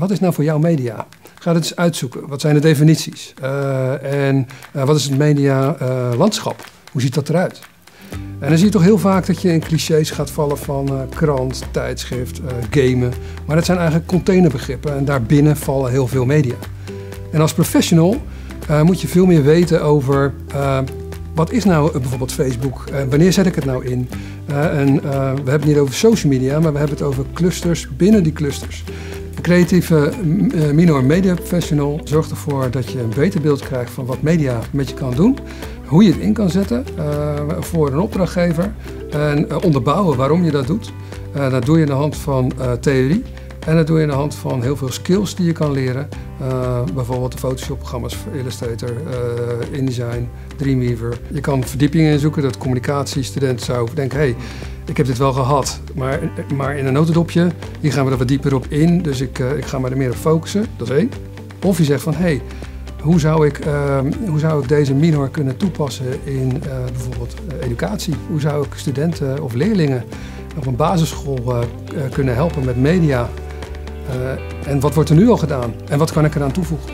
wat is nou voor jou media? Ga het eens uitzoeken. Wat zijn de definities? Uh, en uh, wat is het media-landschap? Hoe ziet dat eruit? En dan zie je toch heel vaak dat je in clichés gaat vallen van krant, tijdschrift, gamen. Maar dat zijn eigenlijk containerbegrippen en daarbinnen vallen heel veel media. En als professional moet je veel meer weten over wat is nou bijvoorbeeld Facebook? Wanneer zet ik het nou in? En we hebben het niet over social media, maar we hebben het over clusters binnen die clusters. Creatieve minor media professional zorgt ervoor dat je een beter beeld krijgt van wat media met je kan doen. Hoe je het in kan zetten voor een opdrachtgever. En onderbouwen waarom je dat doet. dat doe je aan de hand van theorie. En dat doe je aan de hand van heel veel skills die je kan leren. Uh, bijvoorbeeld de Photoshop-programma's, Illustrator, uh, InDesign, Dreamweaver. Je kan verdiepingen zoeken dat communicatiestudenten zou denken... hey, ik heb dit wel gehad, maar, maar in een notendopje, hier gaan we er wat dieper op in. Dus ik, uh, ik ga me er meer op focussen, dat is één. Of je zegt van, hey, hoe zou ik, hoe zou ik deze minor kunnen toepassen in bijvoorbeeld educatie? Hoe zou ik studenten of leerlingen op een basisschool kunnen helpen met media... Uh, en wat wordt er nu al gedaan? En wat kan ik eraan toevoegen?